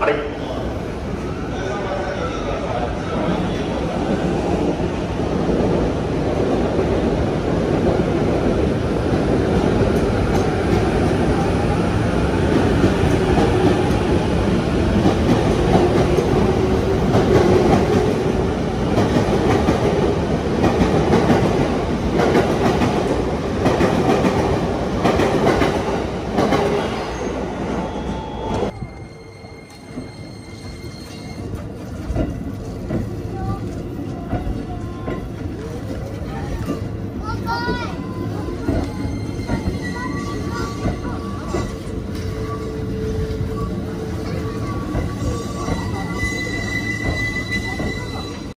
あれ？Thank.